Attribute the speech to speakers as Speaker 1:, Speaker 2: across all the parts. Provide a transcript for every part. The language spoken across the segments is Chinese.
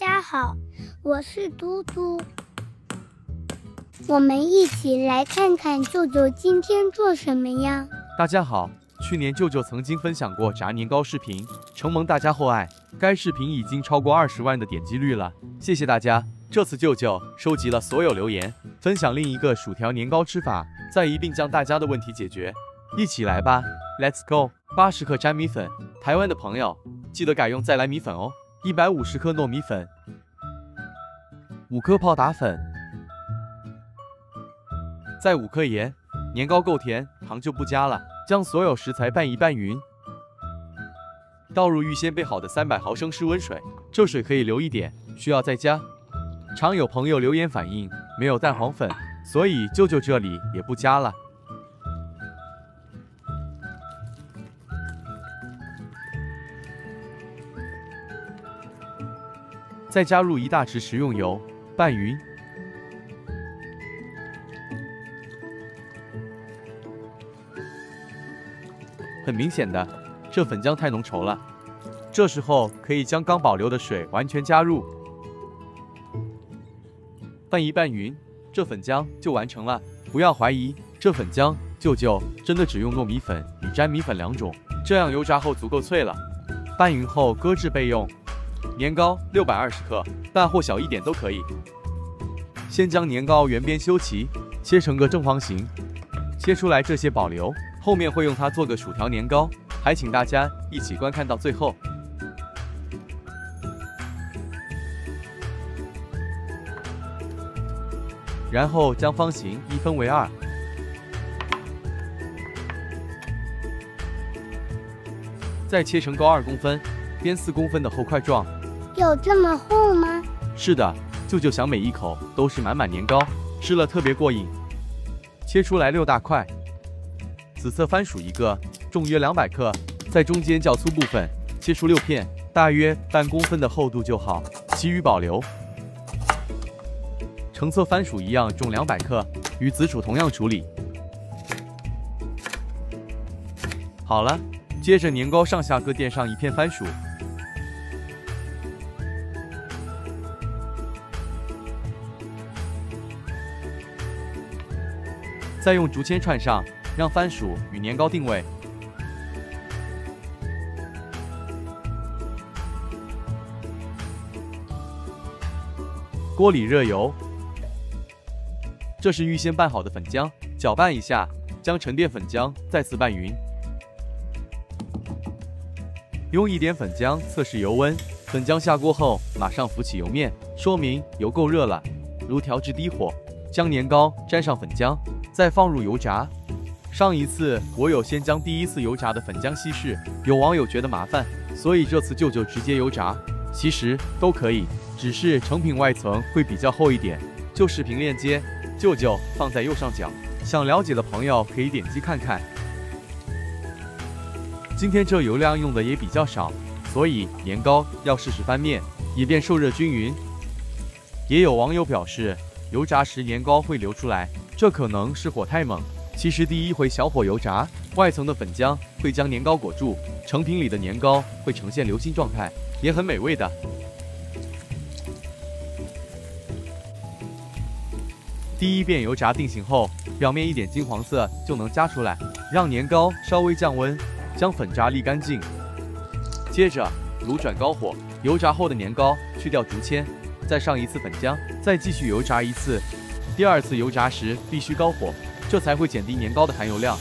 Speaker 1: 大家好，我是嘟嘟，我们一起来看看舅舅今天做什么呀？
Speaker 2: 大家好，去年舅舅曾经分享过炸年糕视频，承蒙大家厚爱，该视频已经超过二十万的点击率了，谢谢大家。这次舅舅收集了所有留言，分享另一个薯条年糕吃法，再一并将大家的问题解决。一起来吧，Let's go！八十克粘米粉，台湾的朋友记得改用再来米粉哦。一百五十克糯米粉，五克泡打粉，再五克盐。年糕够甜，糖就不加了。将所有食材拌一拌匀，倒入预先备好的三百毫升室温水，这水可以留一点，需要再加。常有朋友留言反映没有蛋黄粉，所以舅舅这里也不加了。再加入一大匙食用油，拌匀。很明显的，这粉浆太浓稠了，这时候可以将刚保留的水完全加入。拌一拌匀，这粉浆就完成了。不要怀疑，这粉浆舅舅真的只用糯米粉与粘米粉两种，这样油炸后足够脆了。拌匀后搁置备用。年糕六百二十克，大或小一点都可以。先将年糕圆边修齐，切成个正方形。切出来这些保留，后面会用它做个薯条年糕，还请大家一起观看到最后。然后将方形一分为二，再切成高二公分、边四公分的厚块状。
Speaker 1: 有这么厚吗？
Speaker 2: 是的，舅舅想每一口都是满满年糕，吃了特别过瘾。切出来六大块。紫色番薯一个，重约两百克，在中间较粗部分切出六片，大约半公分的厚度就好，其余保留。橙色番薯一样重两百克，与紫薯同样处理。好了，接着年糕上下各垫上一片番薯，再用竹签串上，让番薯与年糕定位。锅里热油。这是预先拌好的粉浆，搅拌一下，将沉淀粉浆再次拌匀。用一点粉浆测试油温，粉浆下锅后马上浮起油面，说明油够热了。如调至低火，将年糕沾上粉浆，再放入油炸。上一次我有先将第一次油炸的粉浆稀释，有网友觉得麻烦，所以这次舅舅直接油炸。其实都可以，只是成品外层会比较厚一点。就视频链接。舅舅放在右上角，想了解的朋友可以点击看看。今天这油量用的也比较少，所以年糕要试试翻面，以便受热均匀。也有网友表示，油炸时年糕会流出来，这可能是火太猛。其实第一回小火油炸，外层的粉浆会将年糕裹住，成品里的年糕会呈现流心状态，也很美味的。第一遍油炸定型后，表面一点金黄色就能夹出来，让年糕稍微降温，将粉渣沥干净。接着炉转高火，油炸后的年糕去掉竹签，再上一次粉浆，再继续油炸一次。第二次油炸时必须高火，这才会减低年糕的含油量。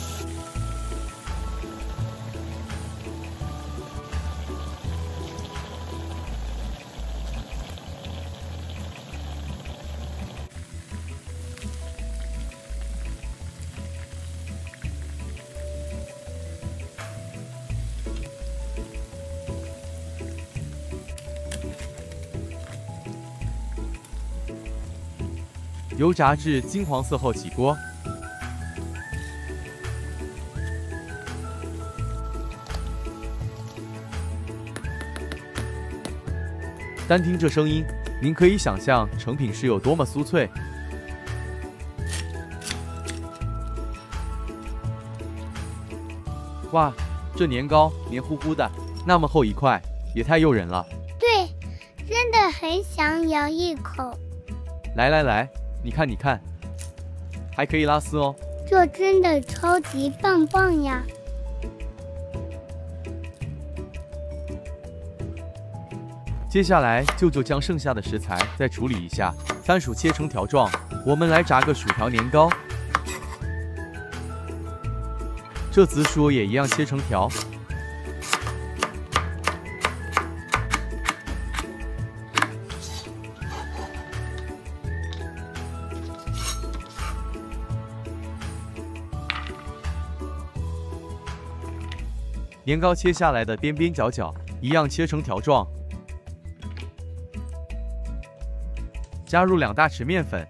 Speaker 2: 油炸至金黄色后起锅，单听这声音，您可以想象成品是有多么酥脆。哇，这年糕黏糊糊的，那么厚一块，也太诱人了。
Speaker 1: 对，真的很想咬一口。
Speaker 2: 来来来，你看你看，还可以拉丝哦。
Speaker 1: 这真的超级棒棒呀！
Speaker 2: 接下来，舅舅将剩下的食材再处理一下，番薯切成条状，我们来炸个薯条年糕。这紫薯也一样切成条。年糕切下来的边边角角一样切成条状。加入两大匙面粉，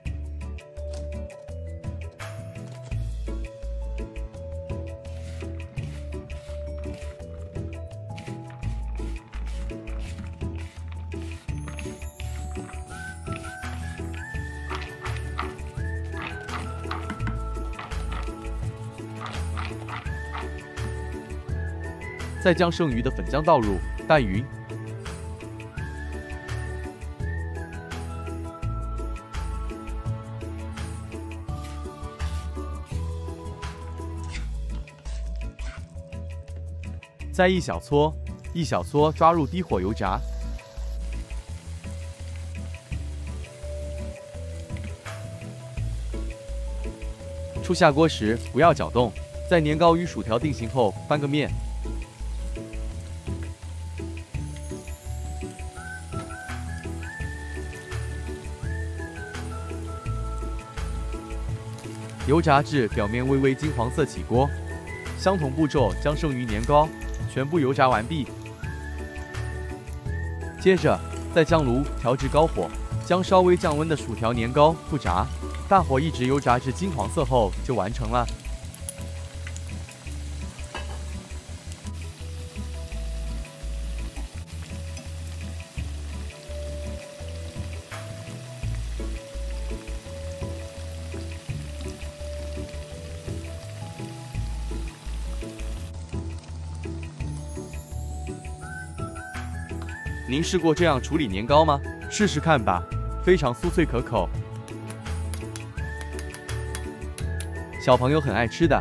Speaker 2: 再将剩余的粉浆倒入，拌匀。再一小撮，一小撮抓入低火油炸。出下锅时不要搅动，在年糕与薯条定型后翻个面。油炸至表面微微金黄色起锅，相同步骤将剩余年糕。全部油炸完毕，接着再将炉调至高火，将稍微降温的薯条年糕复炸，大火一直油炸至金黄色后就完成了。您试过这样处理年糕吗？试试看吧，非常酥脆可口，小朋友很爱吃的。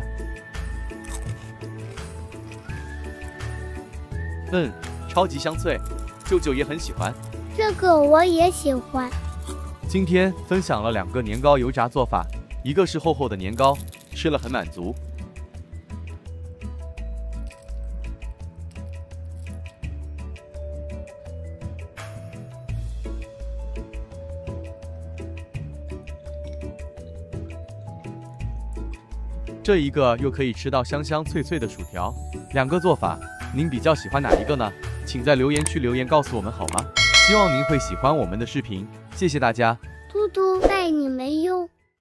Speaker 2: 嗯，超级香脆，舅舅也很喜欢。
Speaker 1: 这个我也喜欢。
Speaker 2: 今天分享了两个年糕油炸做法，一个是厚厚的年糕，吃了很满足。这一个又可以吃到香香脆脆的薯条，两个做法，您比较喜欢哪一个呢？请在留言区留言告诉我们好吗？希望您会喜欢我们的视频，谢谢大家。
Speaker 1: 嘟嘟爱你们哟。